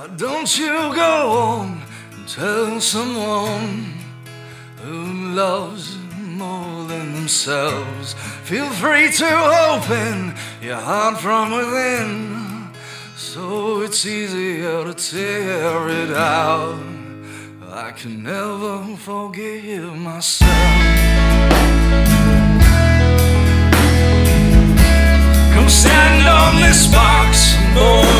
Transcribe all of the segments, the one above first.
Why don't you go on and tell someone who loves more than themselves? Feel free to open your heart from within, so it's easier to tear it out. I can never forgive myself. Come stand on this box and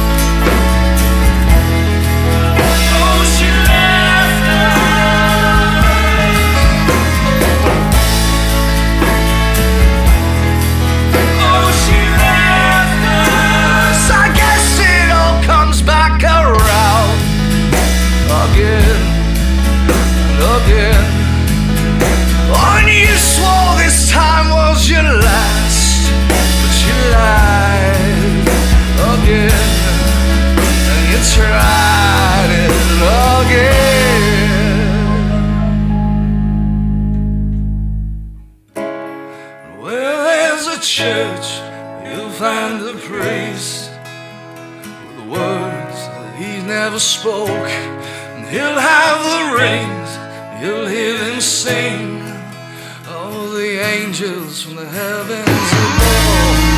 you swore this time was your last, but you lied again, and you tried it again. Where there's a church, you'll find a priest with the words that he never spoke. And he'll have the rings, you'll hear them sing. Oh, the angels from the heavens above.